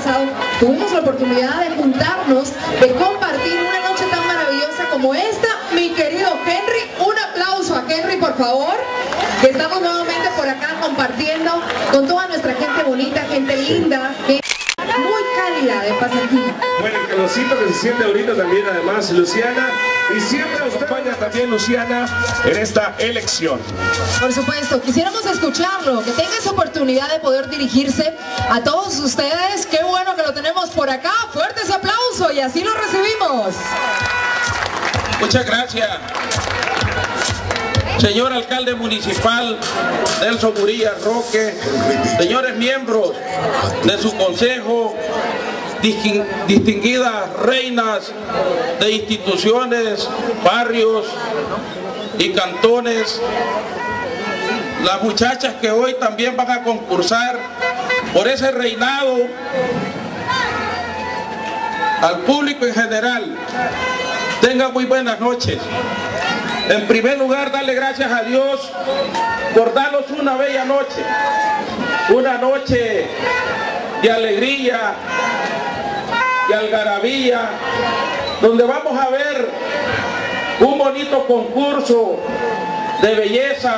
pasado tuvimos la oportunidad de juntarnos, de compartir una noche tan maravillosa como esta. Mi querido Henry, un aplauso a Henry, por favor, que estamos nuevamente por acá compartiendo con toda nuestra gente bonita, gente linda, gente de Pasadena. Bueno, el calorcito que se siente ahorita también, además, Luciana. Y siempre nos acompaña también Luciana en esta elección. Por supuesto, quisiéramos escucharlo, que tenga esa oportunidad de poder dirigirse a todos ustedes. Qué bueno que lo tenemos por acá. Fuerte ese aplauso y así lo recibimos. Muchas gracias. Señor alcalde municipal Nelson Murillo Roque, señores miembros de su consejo, distinguidas reinas de instituciones, barrios y cantones, las muchachas que hoy también van a concursar por ese reinado, al público en general, tengan muy buenas noches. En primer lugar, darle gracias a Dios por darnos una bella noche, una noche de alegría, de algarabía, donde vamos a ver un bonito concurso de belleza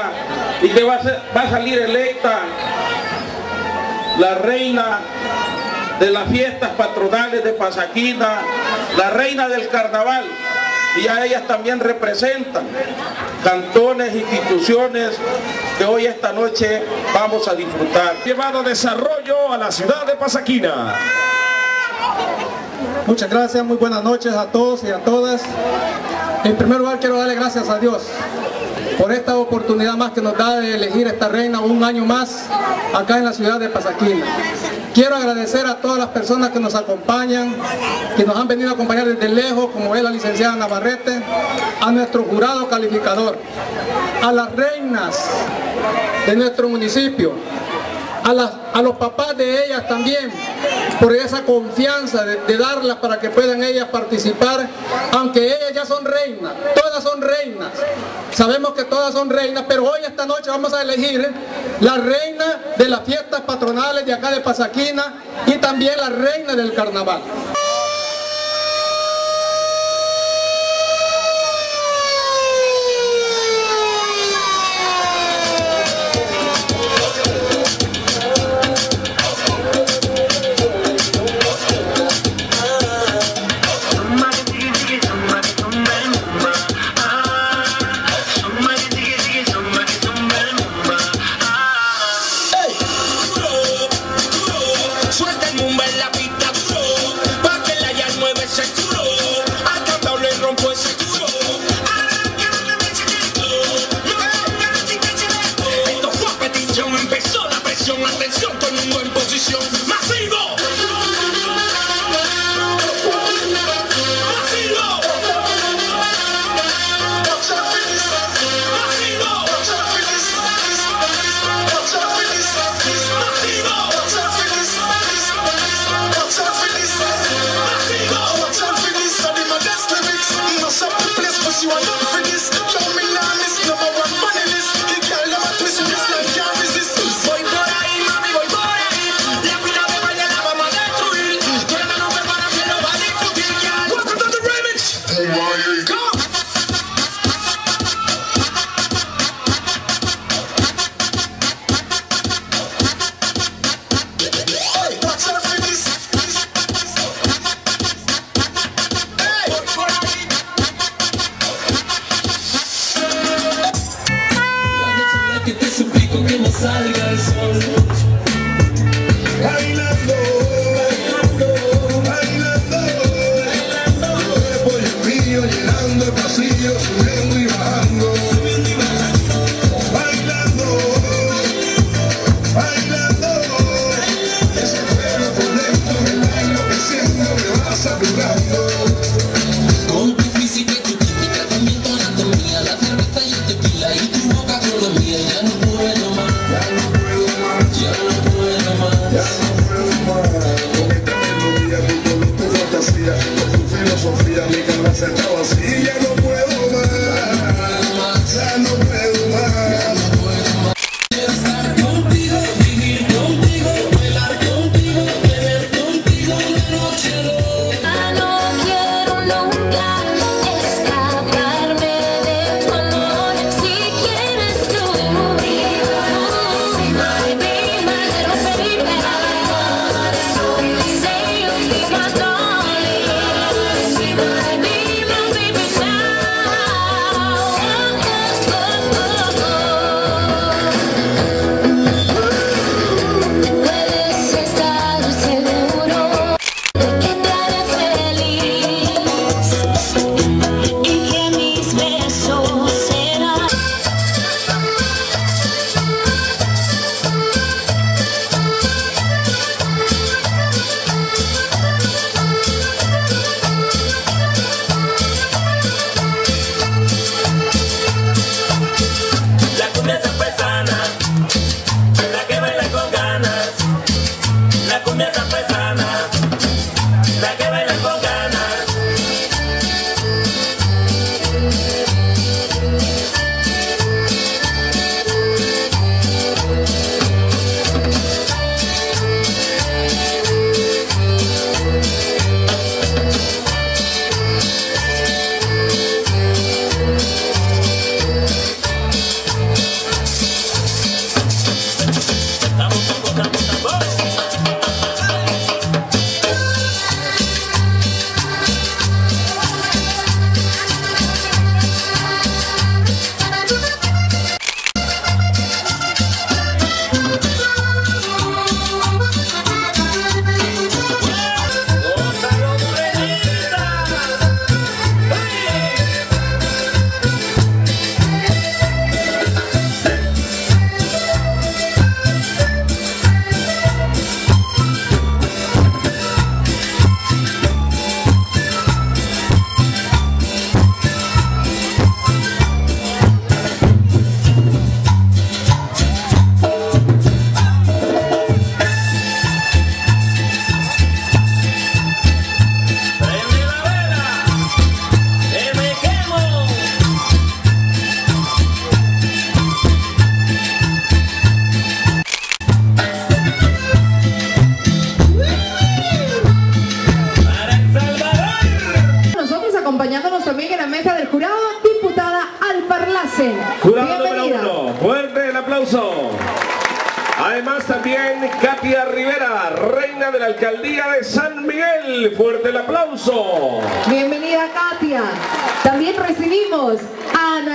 y que va a, ser- va a salir electa la reina de las fiestas patronales de Pasaquina, la reina del carnaval, y a ellas también representan cantones, instituciones que hoy esta noche vamos a disfrutar. Llevado desarrollo a la ciudad de Pasaquina. Muchas gracias, muy buenas noches a todos y a todas. En primer lugar quiero darle gracias a Dios por esta oportunidad más que nos da de elegir esta reina un año más acá en la ciudad de Pasaquina. Quiero agradecer a todas las personas que nos acompañan, que nos han venido a acompañar desde lejos, como es la licenciada Navarrete, a nuestro jurado calificador, a las reinas de nuestro municipio, a, los papás de ellas también, por esa confianza de, de darlas para que puedan ellas participar, aunque ellas ya son reinas, todas son reinas. Sabemos que todas son reinas, pero hoy esta noche vamos a elegir la reina de las fiestas patronales de acá de Pasaquina y también la reina del carnaval.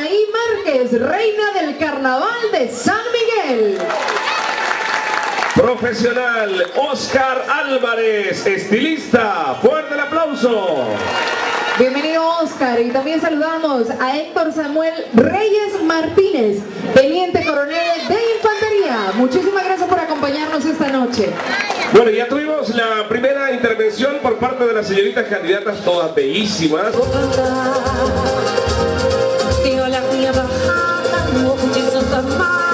Anaí Márquez, reina del carnaval de San Miguel. Profesional Oscar Álvarez, estilista. Fuerte el aplauso. Bienvenido Oscar y también saludamos a Héctor Samuel Reyes Martínez, teniente coronel de infantería. Muchísimas gracias por acompañarnos esta noche. Bueno, ya tuvimos la primera intervención por parte de las señoritas candidatas, todas bellísimas. quem olha a minha barraca, morro de Santa Maria.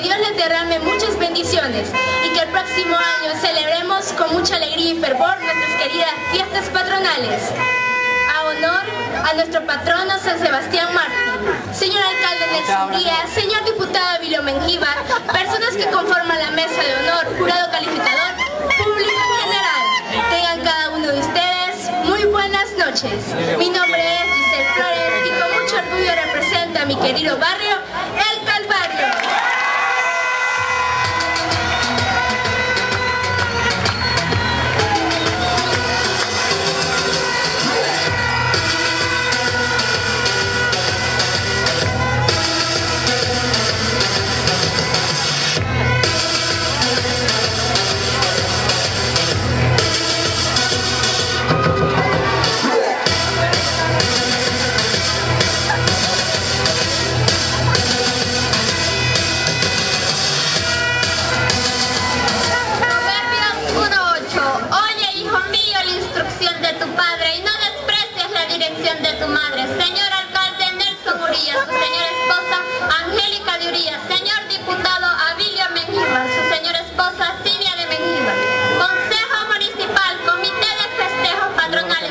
Que Dios les derrame muchas bendiciones y que el próximo año celebremos con mucha alegría y fervor nuestras queridas fiestas patronales. A honor a nuestro patrono San Sebastián Martín, señor alcalde Nelson Díaz, señor diputado Emilio Mengíbar, personas que conforman la mesa de honor, jurado calificador, público en general. Tengan cada uno de ustedes muy buenas noches. Mi nombre es Giselle Flores y con mucho orgullo represento a mi querido barrio, El Calvario.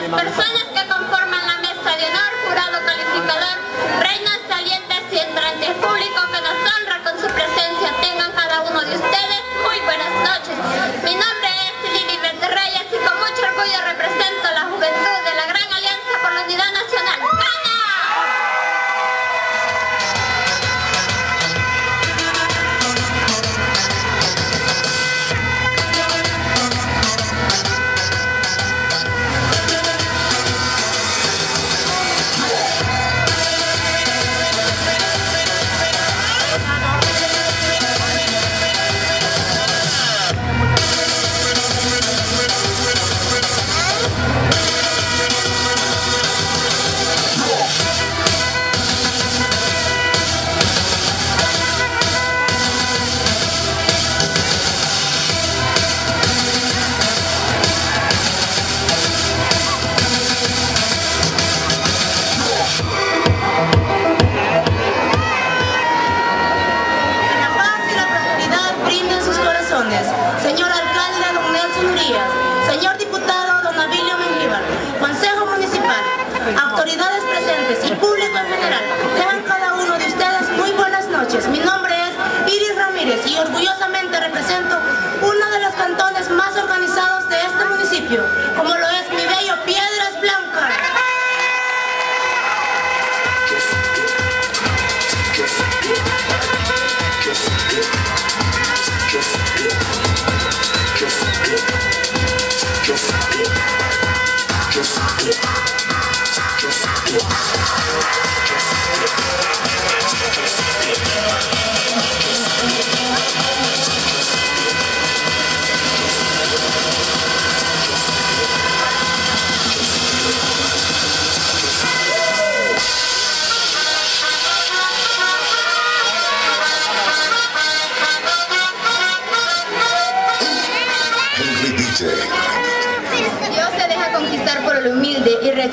Patronales,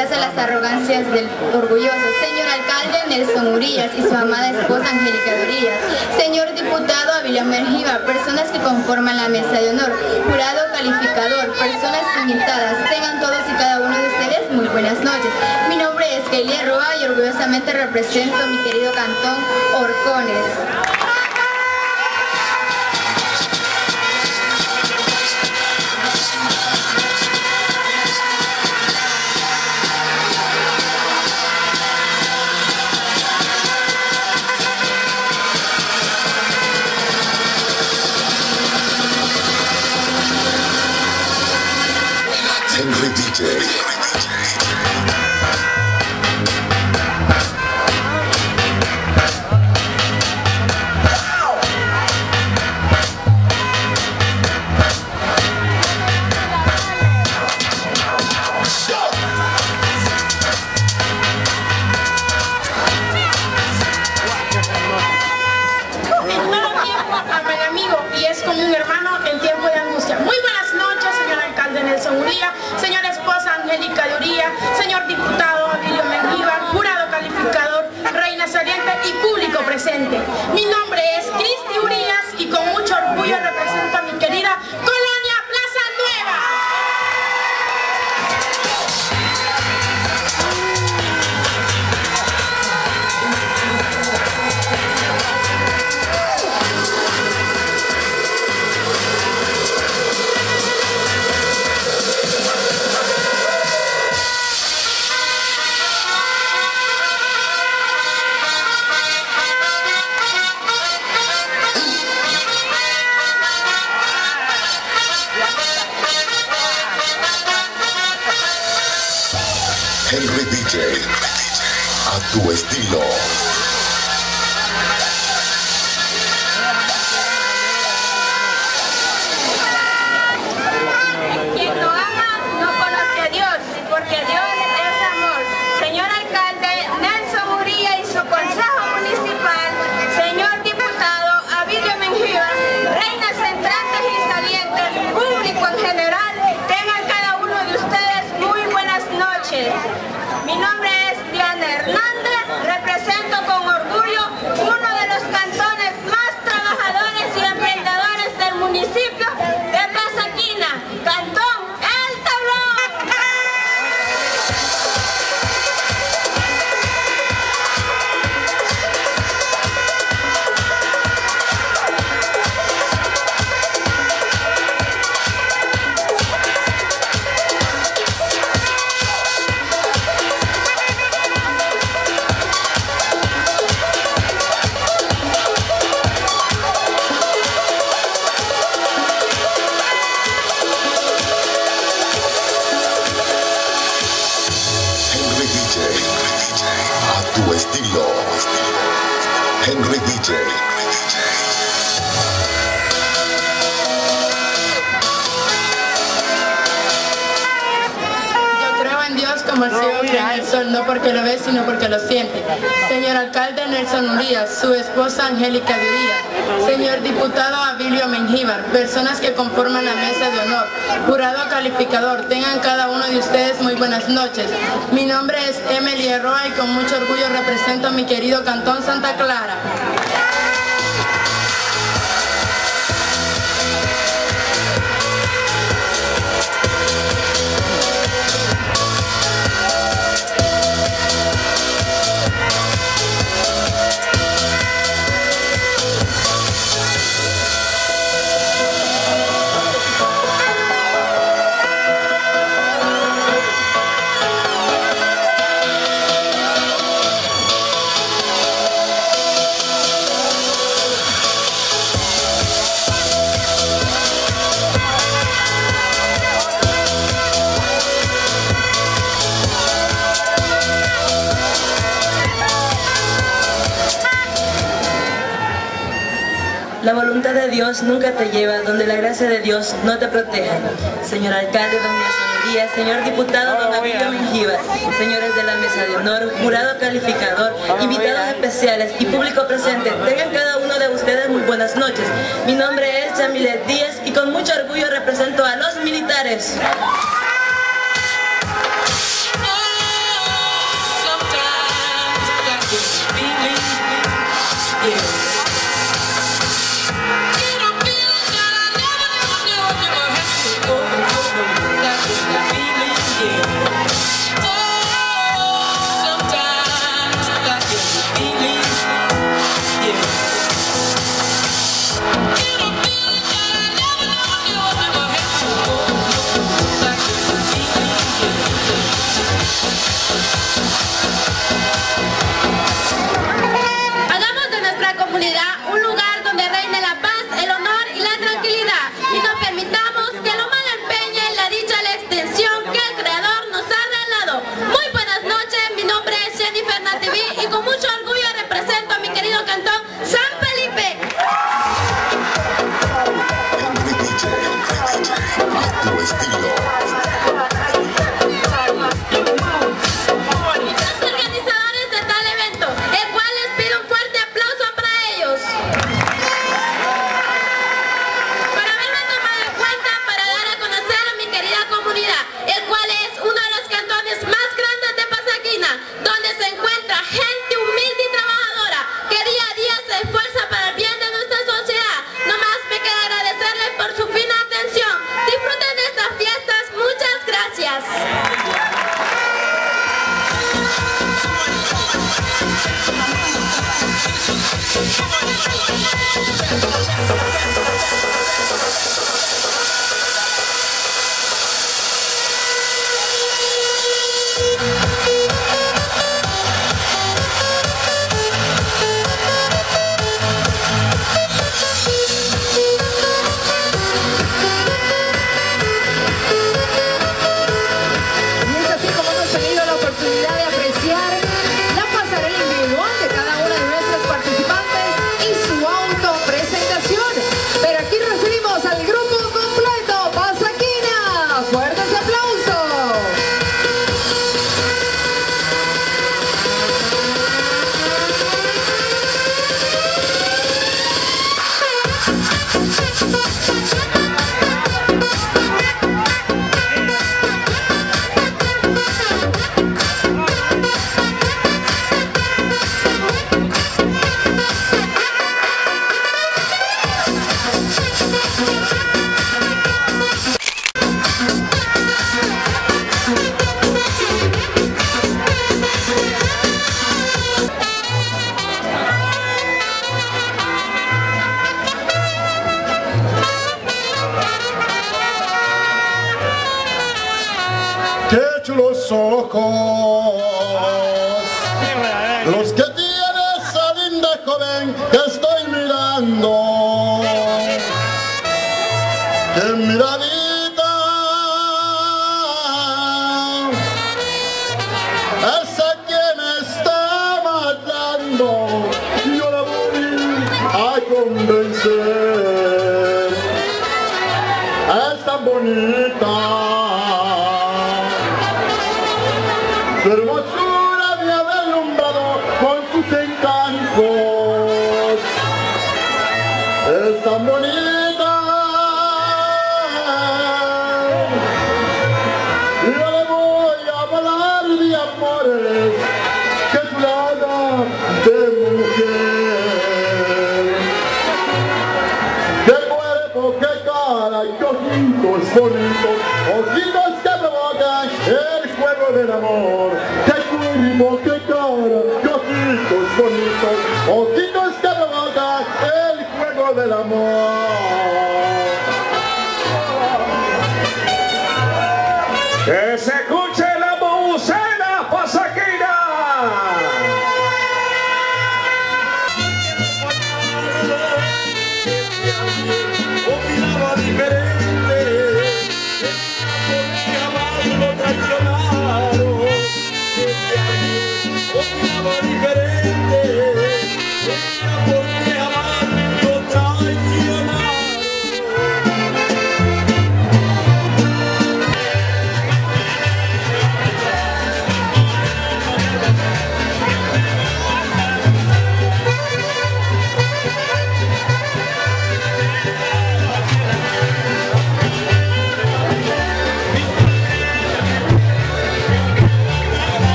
rechaza las arrogancias del orgulloso. Señor alcalde Nelson Urias y su amada esposa Angélica de Urias. Señor diputado Abilio Merjiva, personas que conforman la mesa de honor. Jurado calificador, personas invitadas. Tengan todos y cada uno de ustedes muy buenas noches. Mi nombre es Kelia Roa y orgullosamente represento a mi querido cantón Orcones. Henry DJ. A tu estilo. Urías, su esposa Angélica de Urías, señor diputado Abilio Mengíbar, personas que conforman la mesa de honor, jurado calificador, tengan cada uno de ustedes muy buenas noches. Mi nombre es Emily Roa y con mucho orgullo represento a mi querido Cantón Santa Clara. De Dios nunca te lleva donde la gracia de Dios no te proteja. Señor alcalde, don Nelson Díaz, señor diputado, don Abilio Mengíbar, señores de la mesa de honor, jurado calificador, invitados especiales y público presente, tengan cada uno de ustedes muy buenas noches. Mi nombre es Yamilet Díaz y con mucho orgullo represento a los militares.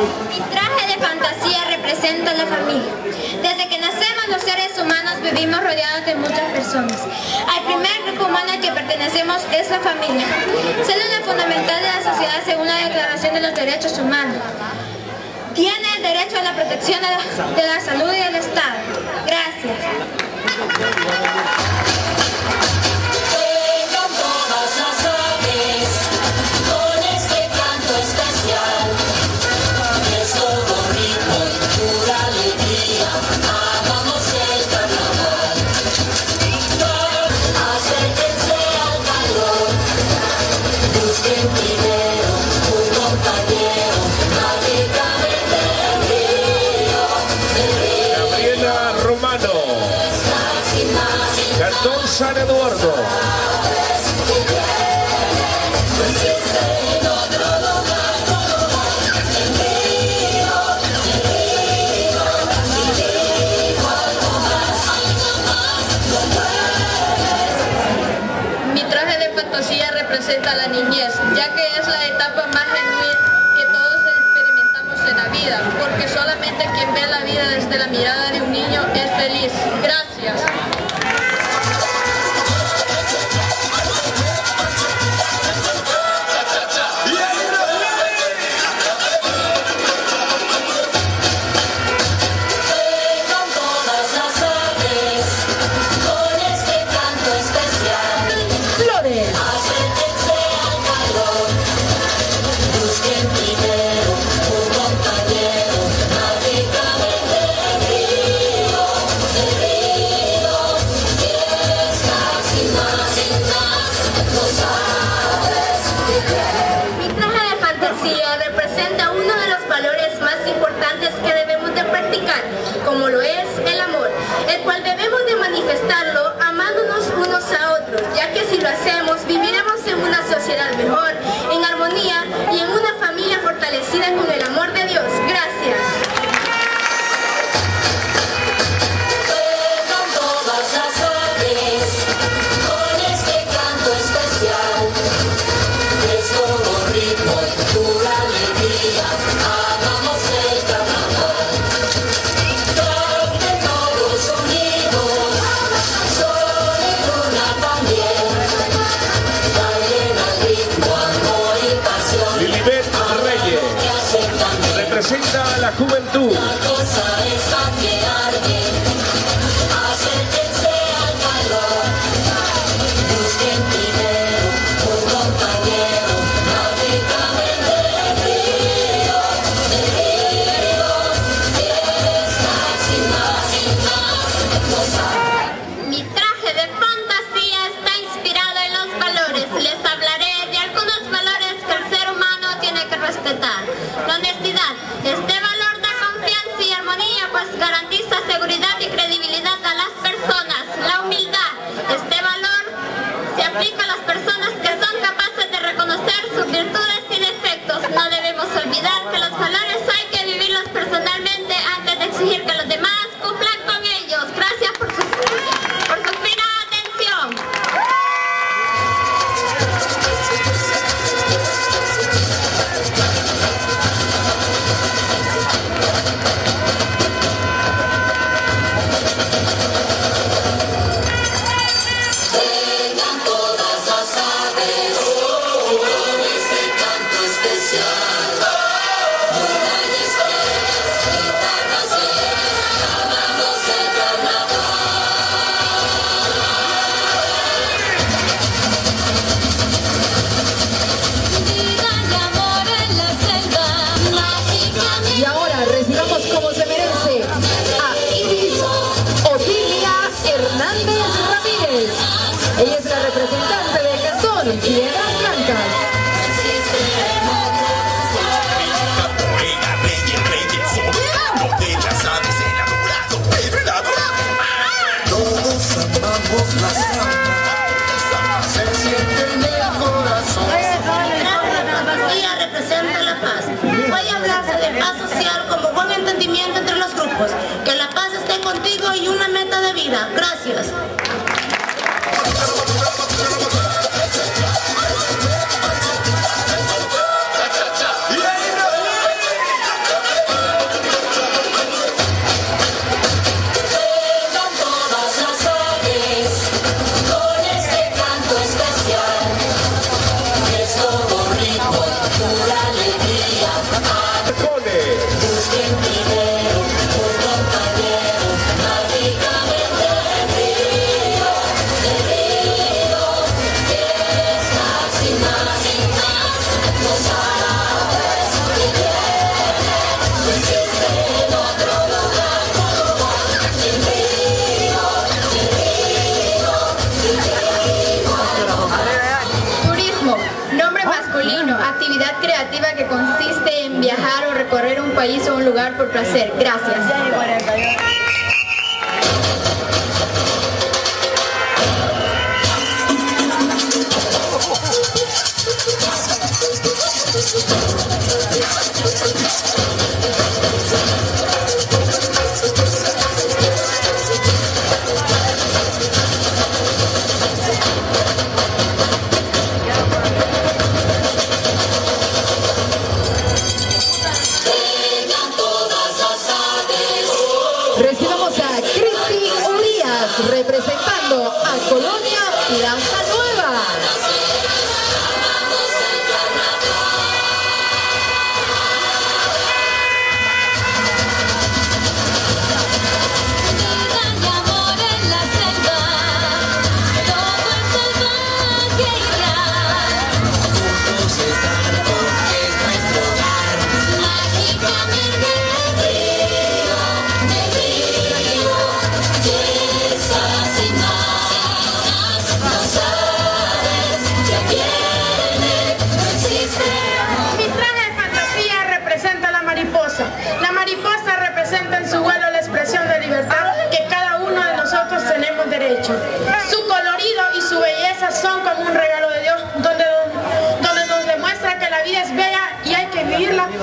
Mi traje de fantasía representa a la familia. Desde que nacemos los seres humanos vivimos rodeados de muchas personas. El primer grupo humano al que pertenecemos es la familia, célula fundamental de la sociedad según la Declaración de los Derechos Humanos. Tiene el derecho a la protección de la salud y del Estado. Gracias. Juventud. País o un lugar por placer. Gracias.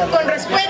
con respeto.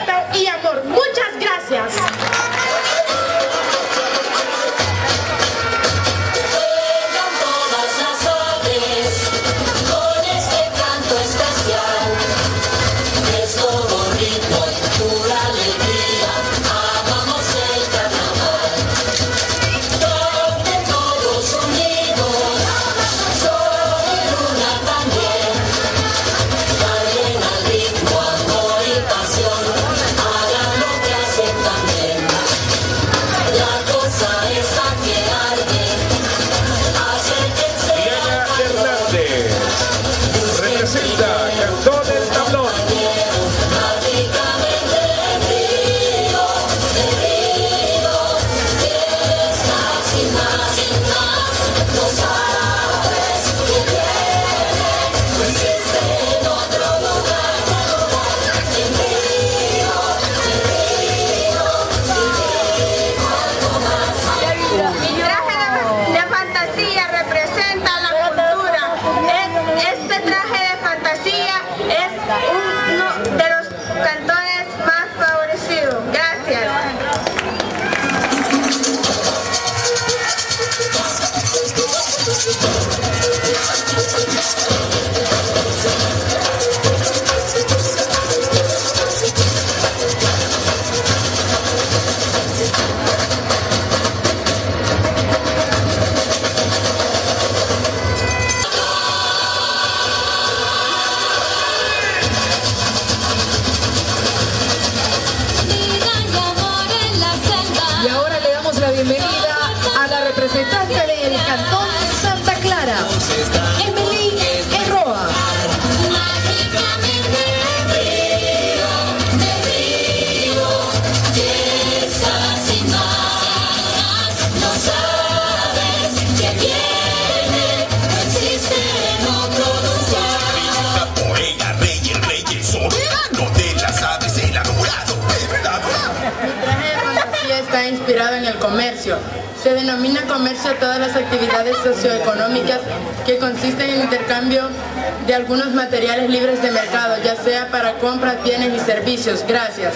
Gracias.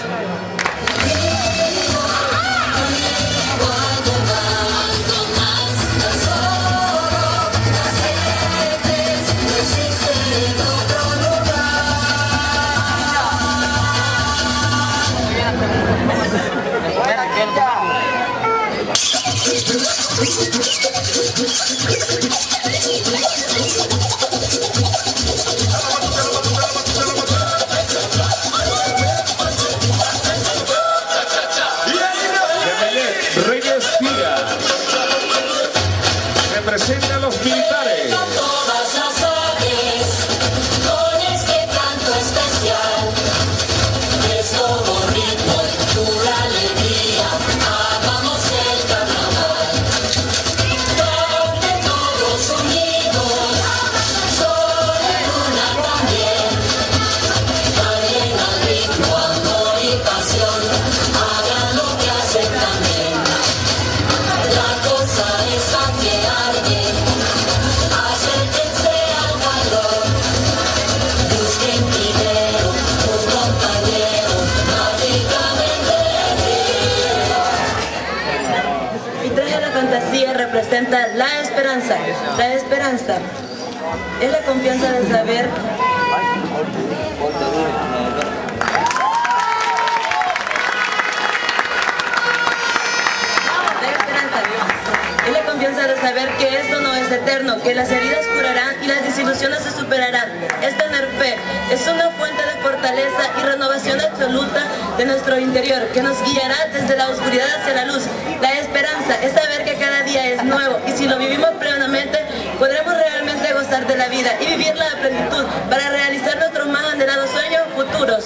que las heridas curarán y las desilusiones se superarán. Es tener fe, es una fuente de fortaleza y renovación absoluta de nuestro interior, que nos guiará desde la oscuridad hacia la luz. La esperanza es saber que cada día es nuevo y si lo vivimos plenamente, podremos realmente gozar de la vida y vivirla a plenitud para realizar nuestros más anhelados sueños futuros.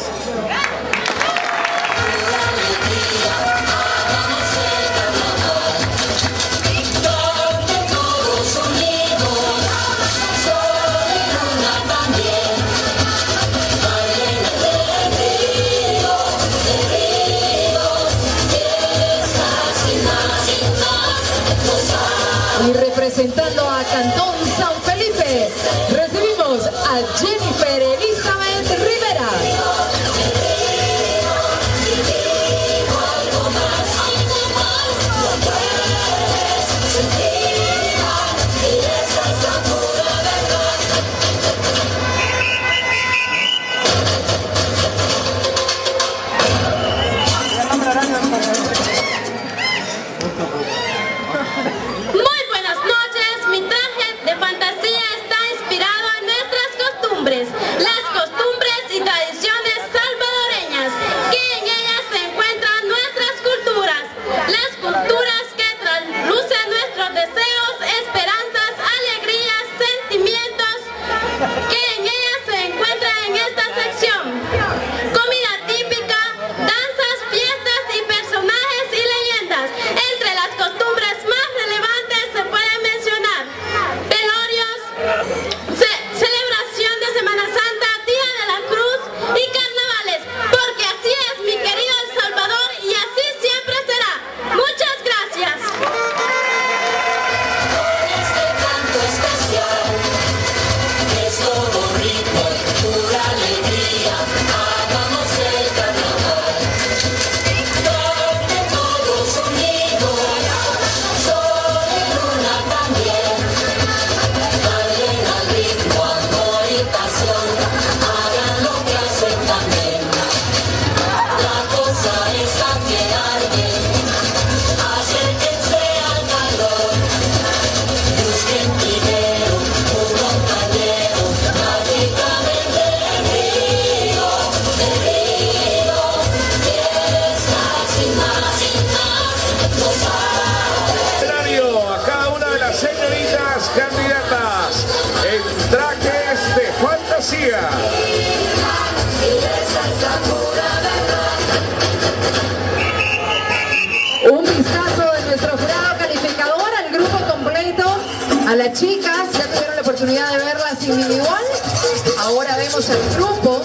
感动 Un vistazo de nuestro jurado calificador al grupo completo, a las chicas, ya tuvieron la oportunidad de verlas individual. Ahora vemos el grupo.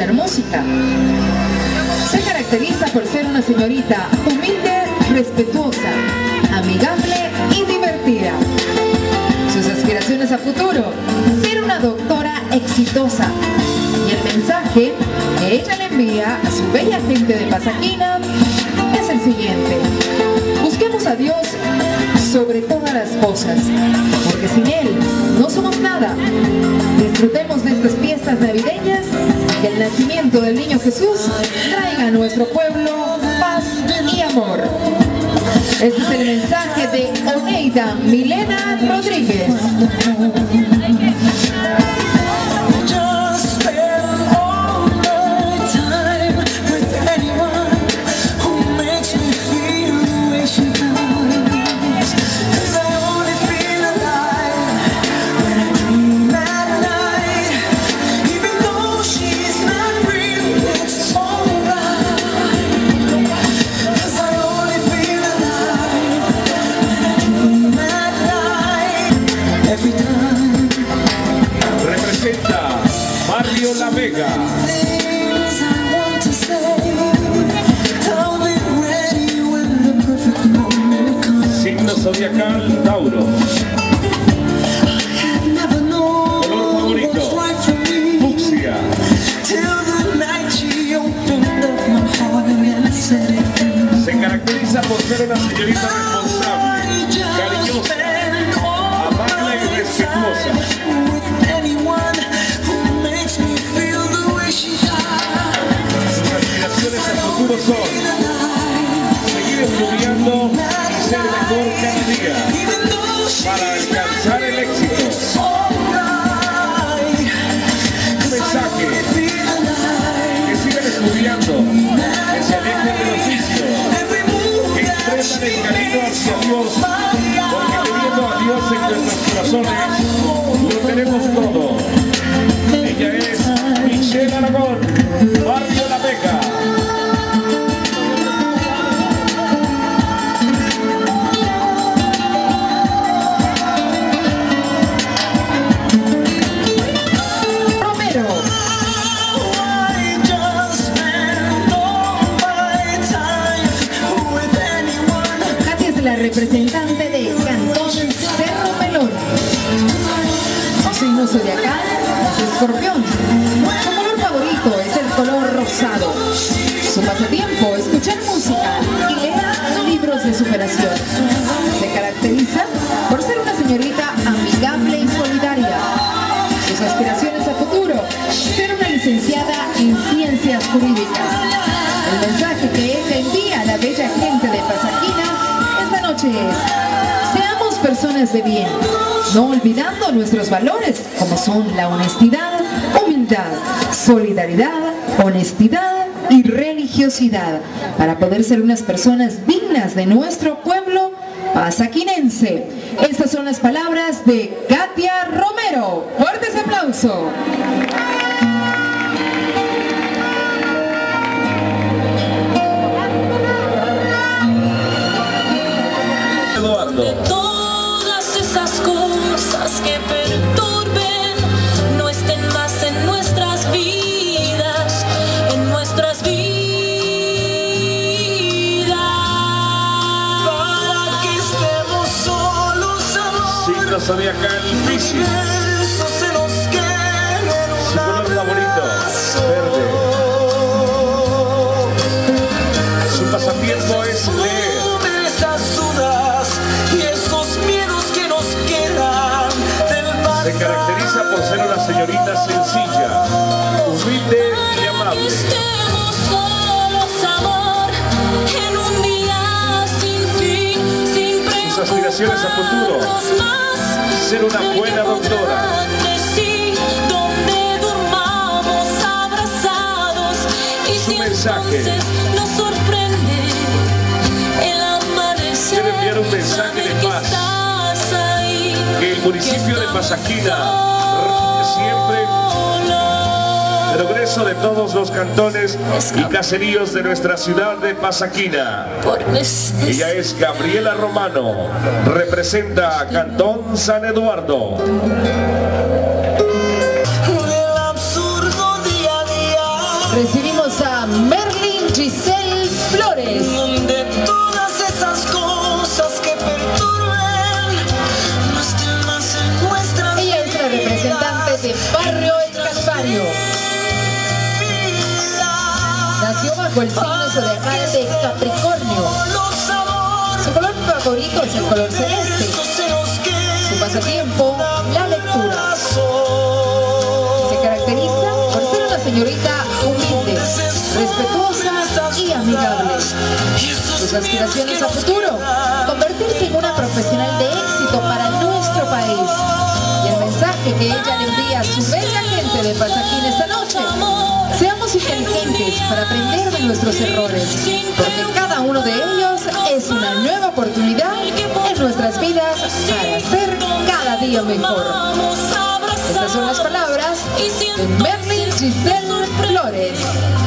Escuchar música. Se caracteriza por ser una señorita humilde, respetuosa, amigable y divertida. Sus aspiraciones a futuro, ser una doctora exitosa. Y el mensaje que ella le envía a su bella gente de Pasaquina es el siguiente. Busquemos a Dios sobre todas las cosas, porque sin Él no somos nada. Disfrutemos estas fiestas navideñas el nacimiento del niño Jesús traiga a nuestro pueblo paz y amor. Este es el mensaje de Oneida. Milena Rodríguez. Heart and set it free. Se caracteriza por ser una señorita responsable, cariñosa, amable y respetuosa. Seamos personas de bien, no olvidando nuestros valores como son la honestidad, humildad, solidaridad, honestidad y religiosidad, para poder ser unas personas dignas de nuestro pueblo pasaquinense. Estas son las palabras de Katia Romero. Fuertes aplauso. Ser una señorita sencilla, humilde y amable. Sus aspiraciones a futuro, ser una buena doctora. Su mensaje. entonces nos sorprende el amanecer. Quiero enviar un mensaje de paz. Que el municipio de Pasaquina progreso de todos los cantones y caseríos de nuestra ciudad de Pasaquina. Ella es Gabriela Romano, representa a Cantón San Eduardo. De Capricornio. Su color favorito es el color celeste. Su pasatiempo, la lectura. Se caracteriza por ser una señorita humilde, respetuosa y amigable. Sus aspiraciones a futuro, convertirse en una profesional de éxito para nuestro país. Y el mensaje que ella le envía a su bella gente de Pasaquín esta noche. Seamos inteligentes para aprender de nuestros errores, porque cada uno de ellos es una nueva oportunidad en nuestras vidas para ser cada día mejor. Estas son las palabras de Merlin Giselle Flores.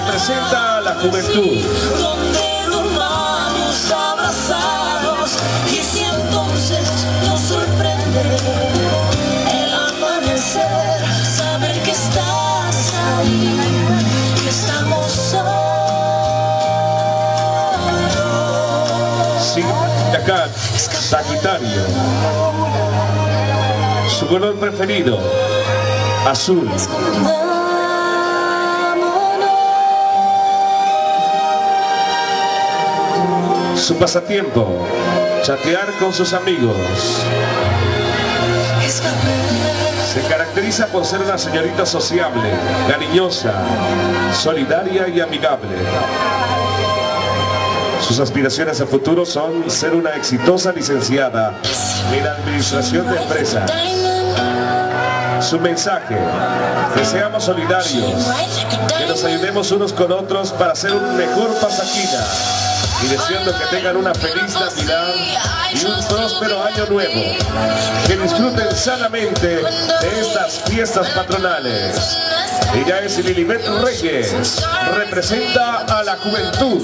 Representa a la juventud. Donde durmamos abrazados y si entonces nos sorprende el amanecer, saber que estás ahí, que estamos solos. Yacat, Sagitario. Su color preferido, azul. Su pasatiempo, chatear con sus amigos. Se caracteriza por ser una señorita sociable, cariñosa, solidaria y amigable. Sus aspiraciones a futuro son ser una exitosa licenciada en la administración de empresas. Su mensaje, que seamos solidarios, que nos ayudemos unos con otros para ser un mejor pasaquina y deseando que tengan una feliz Navidad y un próspero año nuevo. Que disfruten sanamente de estas fiestas patronales. Ella es Lilibet Reyes, representa a la juventud.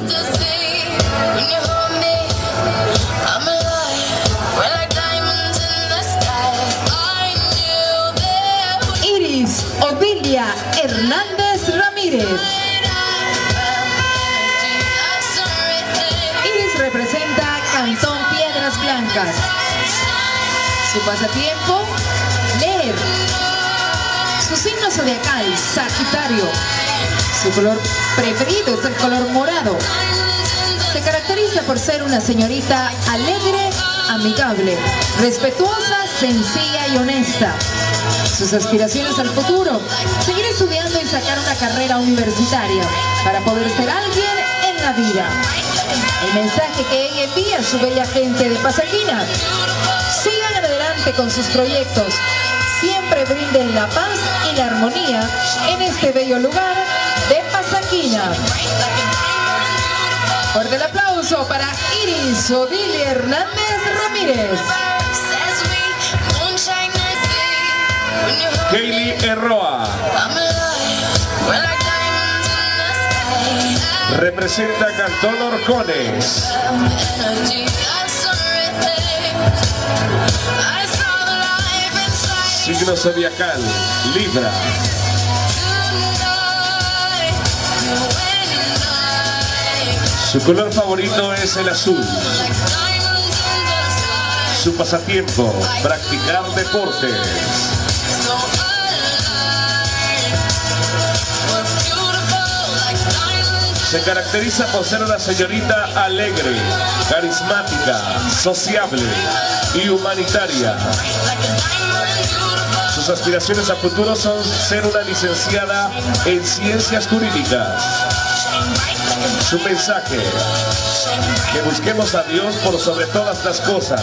When you hold me, Blancas. Su pasatiempo, leer. Su signo zodiacal, Sagitario. Su color preferido es el color morado. Se caracteriza por ser una señorita alegre, amigable, respetuosa, sencilla y honesta. Sus aspiraciones al futuro, seguir estudiando y sacar una carrera universitaria para poder ser alguien en la vida. El mensaje que ella envía a su bella gente de Pasaquina. Sigan adelante con sus proyectos. Siempre brinden la paz y la armonía en este bello lugar de Pasaquina. Fuerte el aplauso para Iris Odilia Hernández Ramírez. Kaylee Erroa Representa Cantón Orcones. Signo zodiacal, Libra. Su color favorito es el azul. Su pasatiempo, practicar deportes. Se caracteriza por ser una señorita alegre, carismática, sociable y humanitaria. Sus aspiraciones a futuro son ser una licenciada en ciencias jurídicas. Su mensaje, que busquemos a Dios por sobre todas las cosas,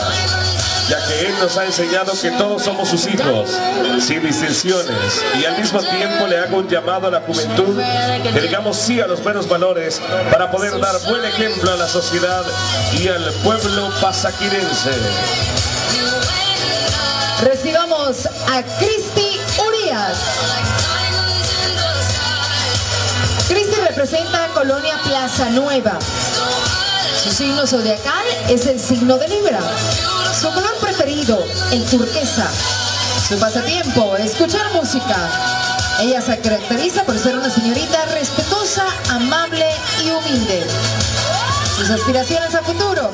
ya que Él nos ha enseñado que todos somos sus hijos, sin distinciones, y al mismo tiempo le hago un llamado a la juventud, que digamos sí a los buenos valores para poder dar buen ejemplo a la sociedad y al pueblo pasaquirense. Recibamos a Cristi Urias. Cristi representa Colonia Plaza Nueva. Su signo zodiacal es el signo de Libra. El turquesa. Su pasatiempo, escuchar música. Ella se caracteriza por ser una señorita respetuosa, amable y humilde. Sus aspiraciones a futuro,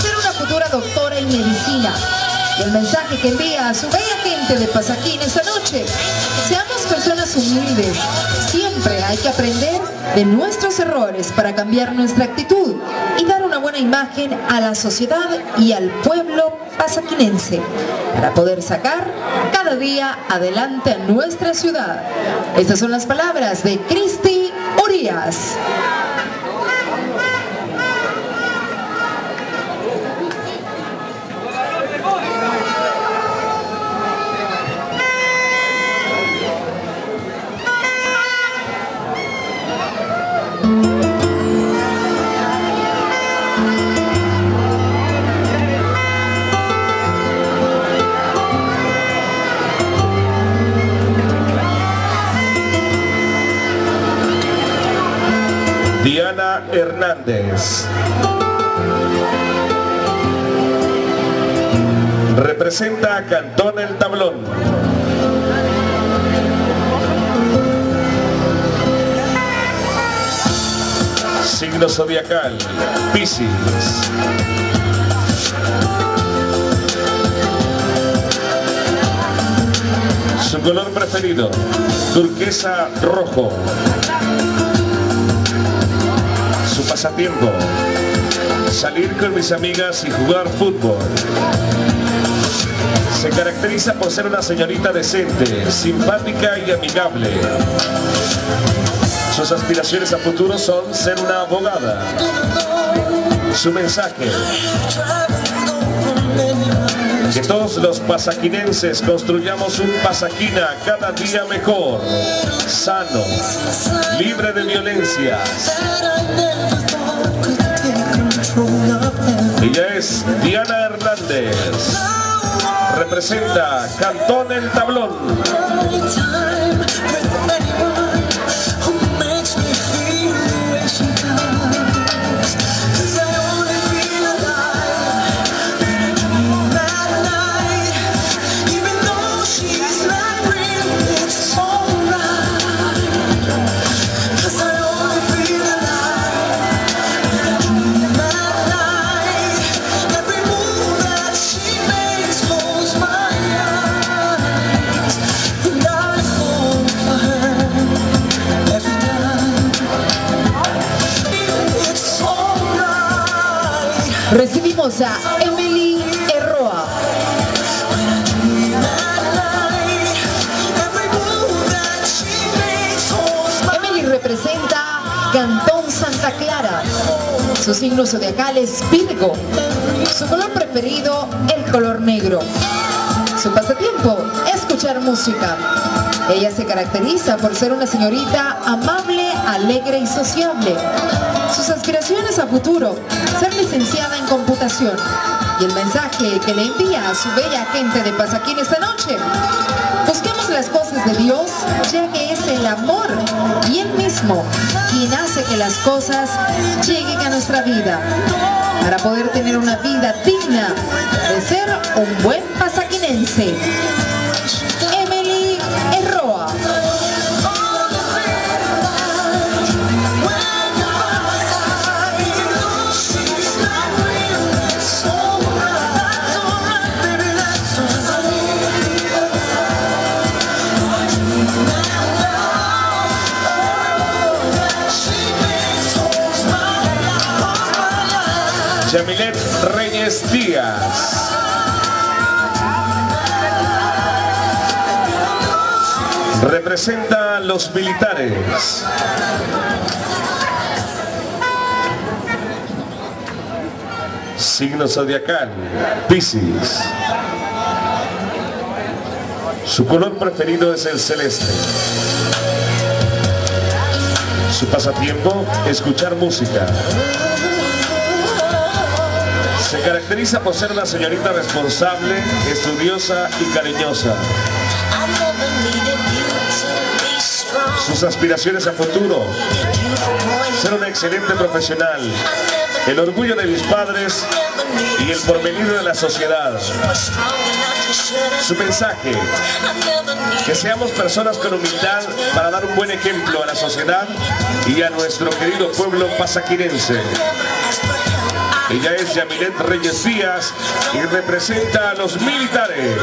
ser una futura doctora en medicina. El mensaje que envía a su bella gente de Pasaquín esta noche, seamos humildes. Siempre hay que aprender de nuestros errores para cambiar nuestra actitud y dar una buena imagen a la sociedad y al pueblo pasaquinense para poder sacar cada día adelante a nuestra ciudad. Estas son las palabras de Cristi Urias. Hernández. Representa a Cantón El Tablón. Signo zodiacal, Piscis. Su color preferido, turquesa rojo. Pasatiempo, salir con mis amigas y jugar fútbol. Se caracteriza por ser una señorita decente, simpática y amigable. Sus aspiraciones a futuro son ser una abogada. Su mensaje, que todos los pasaquinenses construyamos un pasaquina cada día mejor, sano, libre de violencia. Ella es Diana Hernández. Representa Cantón El Tablón. Su signo zodiacal es Virgo. Su color preferido, el color negro. Su pasatiempo, escuchar música. Ella se caracteriza por ser una señorita amable, alegre y sociable. Sus aspiraciones a futuro, ser licenciada en computación. Y el mensaje que le envía a su bella gente de Pasaquín esta noche. Las cosas de Dios, ya que es el amor y Él mismo quien hace que las cosas lleguen a nuestra vida. Para poder tener una vida digna de ser un buen pasaquinense. Yamilet Reyes Díaz. Representa a los militares. Signo zodiacal, Piscis. Su color preferido es el celeste. Su pasatiempo, escuchar música. Se caracteriza por ser una señorita responsable, estudiosa y cariñosa. Sus aspiraciones a futuro, ser una excelente profesional, el orgullo de mis padres y el porvenir de la sociedad. Su mensaje, que seamos personas con humildad para dar un buen ejemplo a la sociedad y a nuestro querido pueblo pasaquirense. Ella es Yamilet Reyes Díaz y representa a los militares.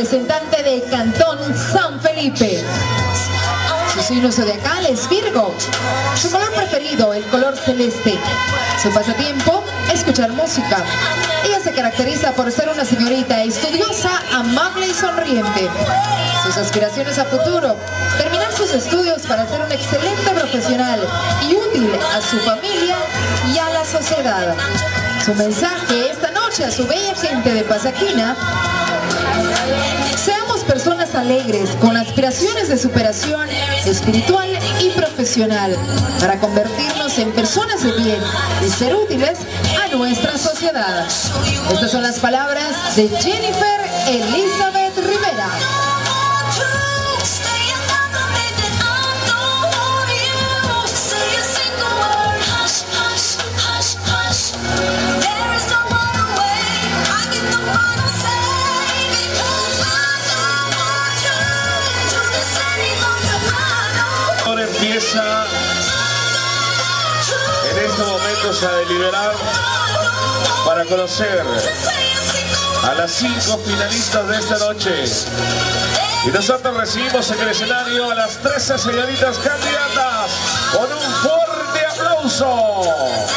Representante de Cantón San Felipe. Su signo zodiacal es Virgo. Su color preferido, el color celeste. Su pasatiempo, escuchar música. Ella se caracteriza por ser una señorita estudiosa, amable y sonriente. Sus aspiraciones a futuro, terminar sus estudios para ser un excelente profesional y útil a su familia y a la sociedad. Su mensaje esta noche a su bella gente de Pasaquina personas alegres, con aspiraciones de superación espiritual y profesional, para convertirnos en personas de bien y ser útiles a nuestra sociedad. Estas son las palabras de Jennifer Elizabeth Rivera. A deliberar para conocer a las cinco finalistas de esta noche. Y nosotros recibimos en el escenario a las 13 señoritas candidatas con un fuerte aplauso.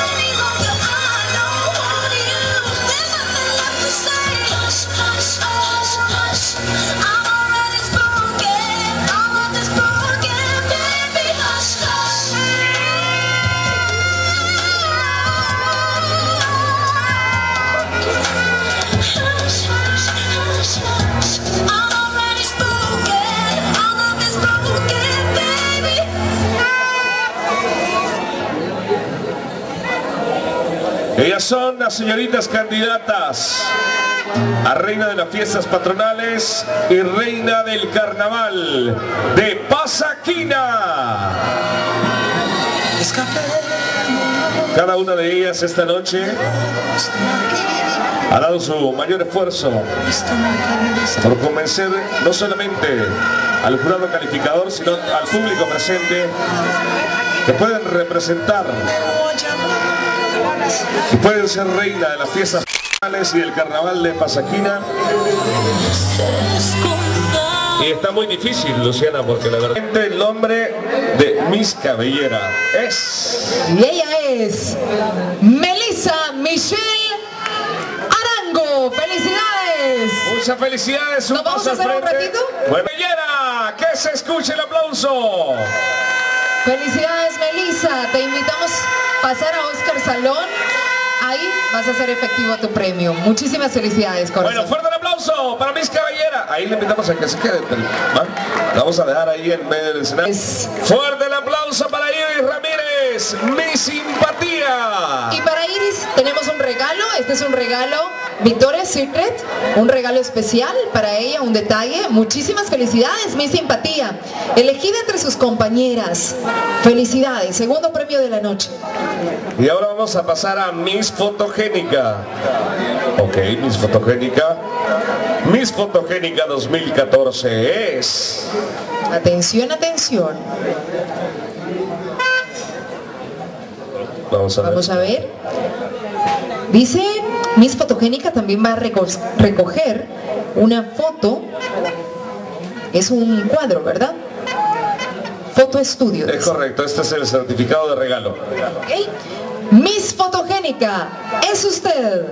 Ellas son las señoritas candidatas a reina de las fiestas patronales y reina del carnaval de Pasaquina. Cada una de ellas esta noche ha dado su mayor esfuerzo por convencer no solamente al jurado calificador, sino al público presente que pueden representar y pueden ser reina de las fiestas y del carnaval de Pasaquina. Y está muy difícil, Luciana, porque la verdad el nombre de Miss Cabellera es... Y ella es Melissa Michelle Arango. ¡Felicidades! Muchas felicidades, un ¿Nos vamos a hacer un ratito? Cabellera, que se escuche el aplauso. Felicidades Melissa, te invitamos a pasar a Oscar Salón. Ahí vas a hacer efectivo tu premio. Muchísimas felicidades, corazón. Bueno, fuerte el aplauso para Miss Cabellera. Ahí le invitamos a que se quede. vamos a dejar ahí en medio del escenario. Fuerte el aplauso para Iris Ramírez, mi simpatía. Y para Iris tenemos un regalo, este es un regalo Victoria's Secret, un regalo especial para ella, un detalle. Muchísimas felicidades, mi simpatía. Elegida entre sus compañeras. Felicidades, segundo premio de la noche. Y ahora vamos a pasar a Miss Fotogénica. Ok, Miss Fotogénica. Miss Fotogénica 2014 es... Atención, atención. Vamos a ver. Vamos a ver. Dice, Miss Fotogénica también va a reco- recoger una foto. Es un cuadro, ¿verdad? Foto estudio. Es correcto, este es el certificado de regalo. ¿ok? Miss Fotogénica, es usted.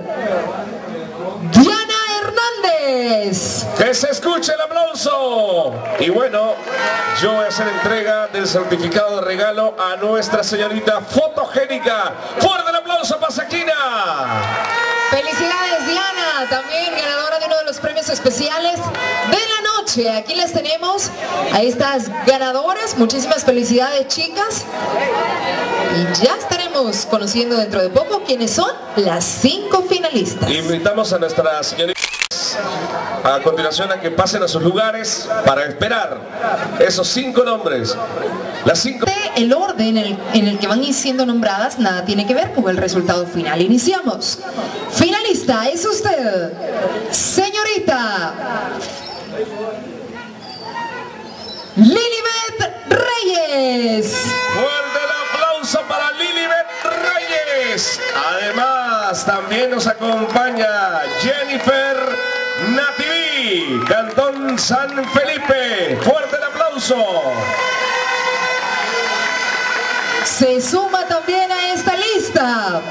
Diana Hernández. Que se escuche el aplauso. Y bueno, yo voy a hacer entrega del certificado de regalo a nuestra señorita fotogénica. ¡Fuerte el aplauso, Pasaquina! Felicidades Diana, también ganadora de uno de los premios especiales de la noche. Aquí les tenemos a estas ganadoras. Muchísimas felicidades chicas. Y ya estaremos conociendo dentro de poco quiénes son las cinco finalistas. Invitamos a nuestras señoritas a continuación a que pasen a sus lugares para esperar esos cinco nombres. Las cinco... El orden en el, en el que van siendo nombradas nada tiene que ver con el resultado final. Iniciamos. Finalista es usted, señorita Lilibet Reyes. Fuerte el aplauso para Lilibet Reyes. Además, también nos acompaña Jennifer Nativi, Cantón San Felipe. Fuerte el aplauso. Se suma también a esta lista.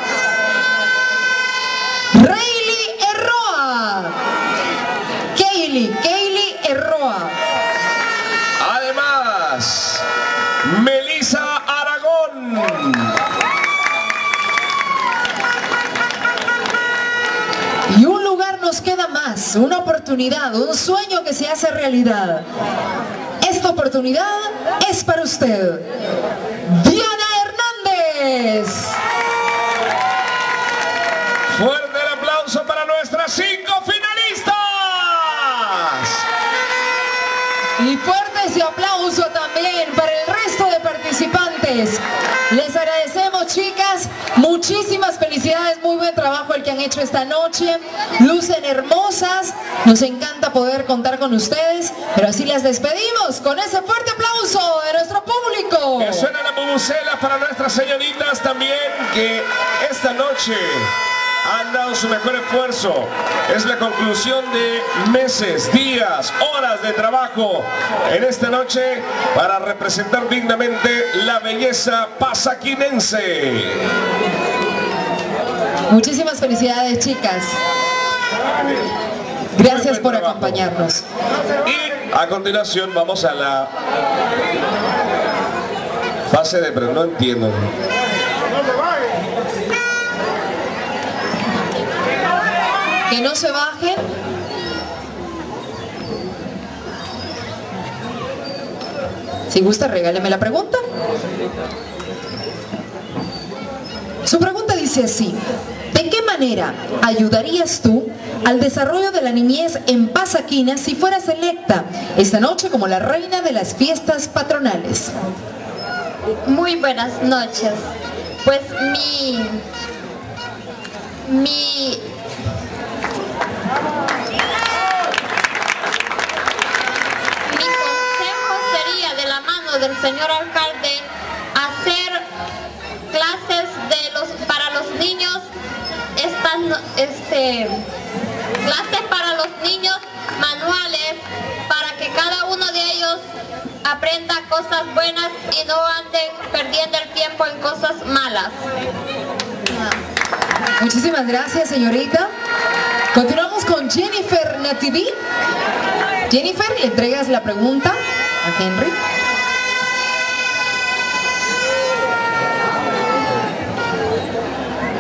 Melissa Aragón. Y un lugar nos queda más, una oportunidad, un sueño que se hace realidad. Esta oportunidad es para usted. Diana Hernández. Les agradecemos chicas, muchísimas felicidades, muy buen trabajo el que han hecho esta noche. Lucen hermosas, nos encanta poder contar con ustedes, pero así las despedimos con ese fuerte aplauso de nuestro público. Que suena la bubucela para nuestras señoritas también que esta noche han dado su mejor esfuerzo. Es la conclusión de meses, días, horas de trabajo en esta noche para representar dignamente la belleza pasaquinense. Muchísimas felicidades chicas. Gracias por acompañarnos. Y a continuación vamos a la fase de... Pero no entiendo. Que no se bajen. Si gusta, regáleme la pregunta. Su pregunta dice así. ¿De qué manera ayudarías tú al desarrollo de la niñez en Pasaquina si fueras electa esta noche como la reina de las fiestas patronales? Muy buenas noches. Pues mi... Mi... Mi consejo sería de la mano del señor alcalde hacer clases de los para los niños estas este clases para los niños manuales para que cada uno de ellos aprenda cosas buenas y no anden perdiendo el tiempo en cosas malas. Muchísimas gracias, señorita. Continuamos con Jennifer Nativi. Jennifer, le entregas la pregunta a Henry.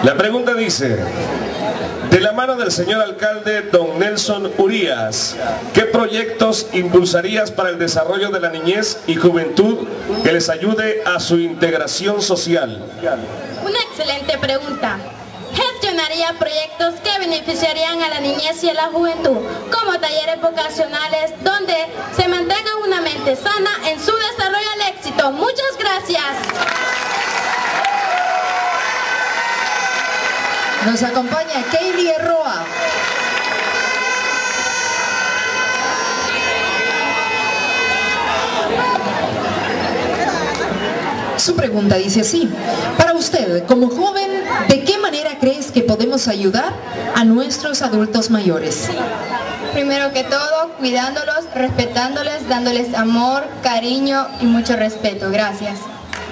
La pregunta dice, de la mano del señor alcalde don Nelson Urías, ¿qué proyectos impulsarías para el desarrollo de la niñez y juventud que les ayude a su integración social? Una excelente pregunta. Gestionaría proyectos que beneficiarían a la niñez y a la juventud, como talleres vocacionales donde se mantenga una mente sana en su desarrollo al éxito. Muchas gracias. Nos acompaña Kaylee Roa. Su pregunta dice así, para usted, como joven, ¿de qué manera crees que podemos ayudar a nuestros adultos mayores? Primero que todo, cuidándolos, respetándoles, dándoles amor, cariño y mucho respeto. Gracias.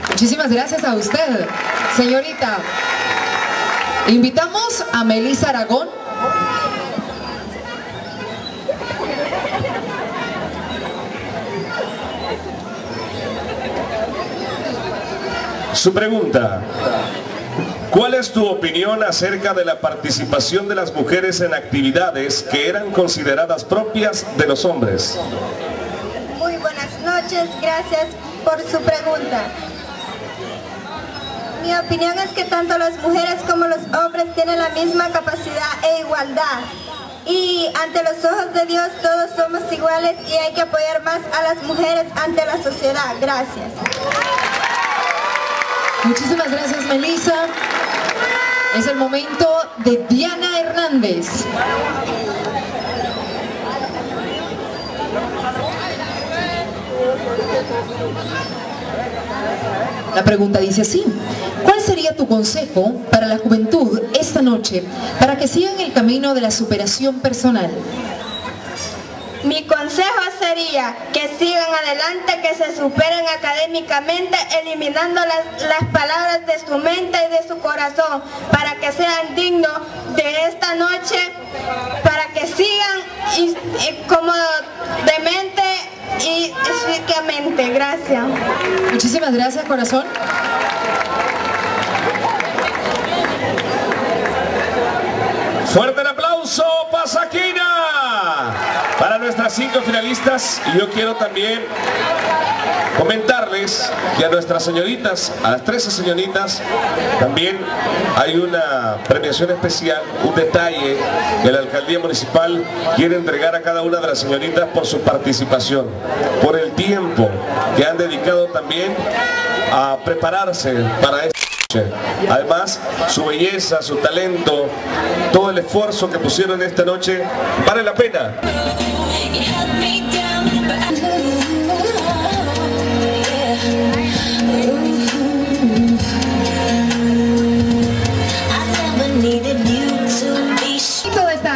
Muchísimas gracias a usted, señorita. Invitamos a Melissa Aragón. Su pregunta, ¿cuál es tu opinión acerca de la participación de las mujeres en actividades que eran consideradas propias de los hombres? Muy buenas noches, gracias por su pregunta. Mi opinión es que tanto las mujeres como los hombres tienen la misma capacidad e igualdad. Y ante los ojos de Dios todos somos iguales y hay que apoyar más a las mujeres ante la sociedad. Gracias. Muchísimas gracias, Melissa. Es el momento de Diana Hernández. La pregunta dice así, ¿cuál sería tu consejo para la juventud esta noche para que sigan el camino de la superación personal? Mi consejo sería que sigan adelante, que se superen académicamente, eliminando las, las palabras de su mente y de su corazón, para que sean dignos de esta noche, para que sigan y- y como de mente y físicamente. Gracias. Muchísimas gracias, corazón. Fuerte el aplauso, Pasaquina, nuestras cinco finalistas. Y yo quiero también comentarles que a nuestras señoritas, a las 13 señoritas, también hay una premiación especial, un detalle que la alcaldía municipal quiere entregar a cada una de las señoritas por su participación, por el tiempo que han dedicado también a prepararse para esto. Además, su belleza, su talento, todo el esfuerzo que pusieron esta noche, vale la pena.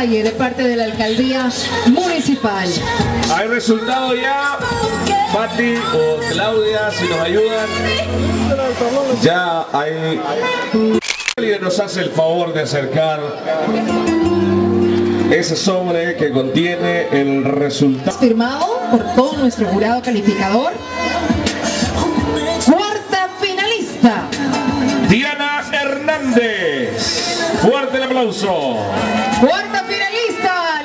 Detalle de parte de la alcaldía municipal. Hay resultado ya. Pati o Claudia, si nos ayudan. Ya hay... Alguien nos hace el favor de acercar ese sobre que contiene el resultado. Firmado por todo nuestro jurado calificador. Cuarta finalista. Diana Hernández. Fuerte el aplauso. Cuarta.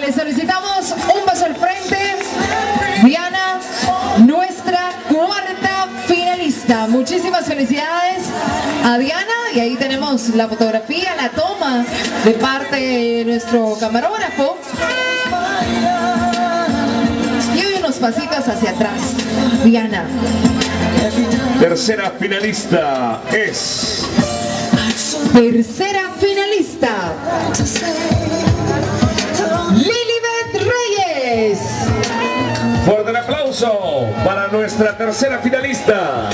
Le solicitamos un paso al frente. Diana, nuestra cuarta finalista. Muchísimas felicidades a Diana. Y ahí tenemos la fotografía, la toma de parte de nuestro camarógrafo. Y hoy unos pasitos hacia atrás. Diana. Tercera finalista es... Tercera finalista. Fuerte el aplauso para nuestra tercera finalista.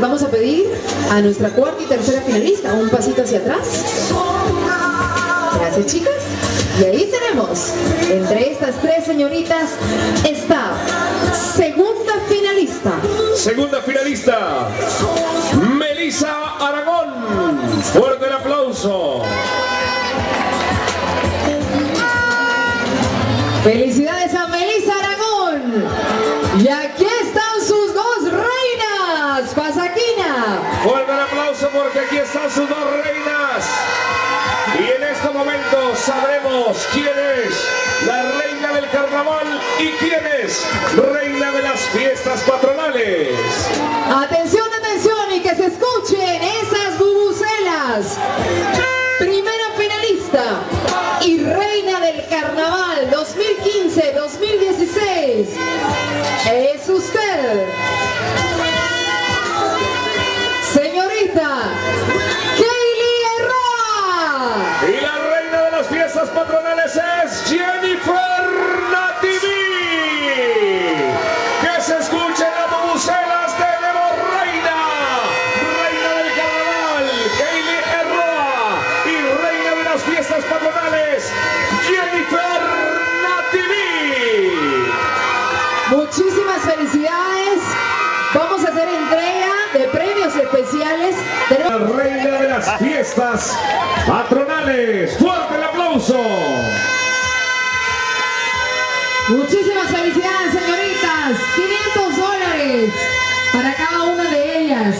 Les vamos a pedir a nuestra cuarta y tercera finalista un pasito hacia atrás. Gracias chicas. Y ahí tenemos, entre estas tres señoritas, está segunda finalista. Segunda finalista, Melissa Aragón. Fuerte el aplauso. Felicidades a Melissa Aragón. Y aquí están sus dos reinas, Pasaquina. Fuerte el aplauso porque están sus dos reinas. Y en este momento sabremos quién es la reina del carnaval y quién es reina de las fiestas patronales. Atención, atención y que se escuchen esas bubucelas. Primera finalista y reina del carnaval 2015-2016 es usted. patronales. ¡Fuerte el aplauso! Muchísimas felicidades, señoritas. 500 dólares para cada una de ellas.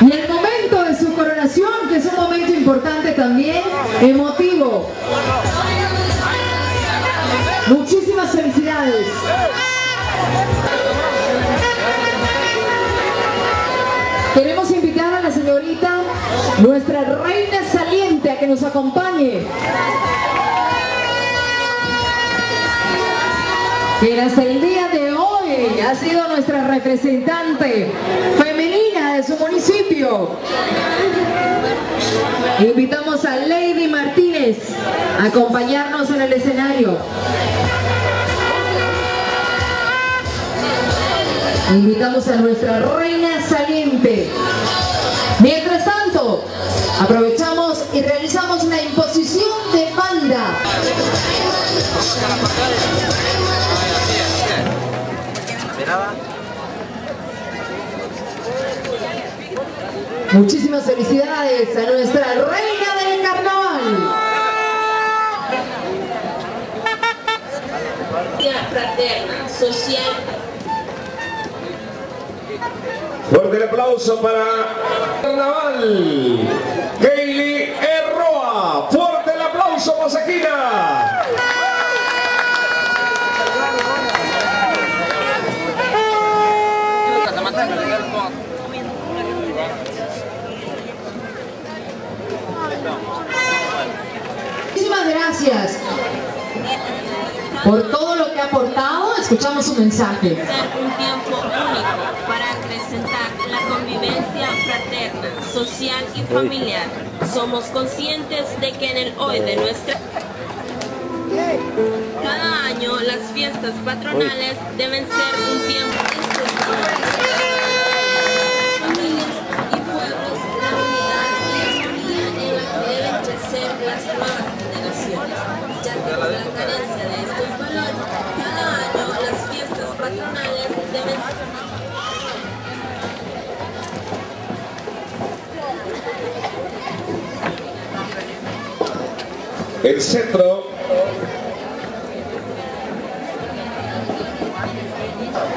Y el momento de su coronación, que es un momento importante también, emotivo. Muchísimas felicidades. Tenemos acompañe. Quien hasta el día de hoy ha sido nuestra representante femenina de su municipio. Invitamos a Lady Martínez a acompañarnos en el escenario. Invitamos a nuestra reina saliente. Mientras tanto, aprovechamos y realizamos la imposición de banda. Muchísimas felicidades a nuestra reina del carnaval. fraterna, social Fuerte el aplauso para Carnaval. Kaylee Erroa. Fuerte el Pasaquina. Muchísimas gracias por todo lo que ha aportado. Escuchamos su mensaje. un tiempo único social y familiar. Somos conscientes de que en el hoy de nuestra cada año las fiestas patronales deben ser un tiempo. Familias y pueblos, la unidad y la en la que deben crecer las nuevas El centro.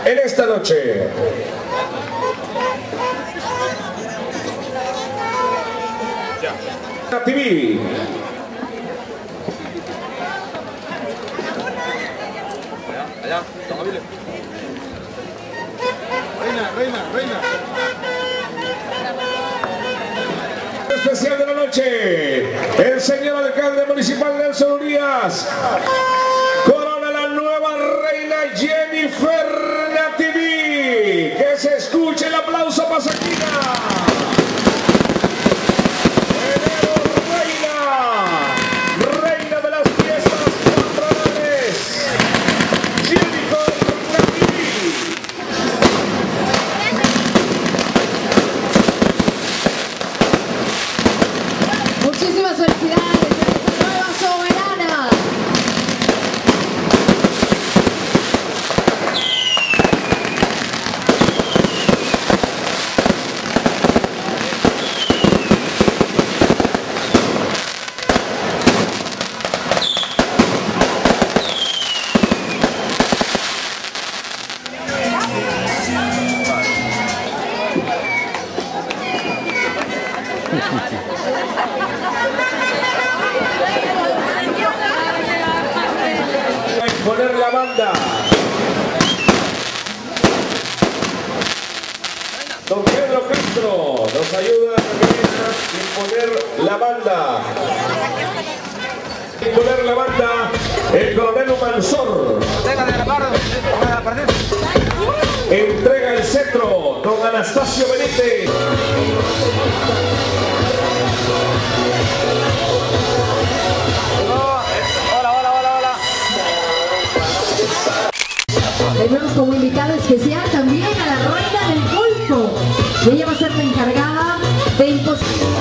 En esta noche. TV. Allá, Abilio. Reina, reina, reina. especial de la el señor alcalde municipal Nelson Urias, corona la nueva reina Jennifer Nativi. Que se escuche el aplauso. Tenemos Tenemos como invitada especial también a la reina del Golfo. Y ella va a ser la encargada de.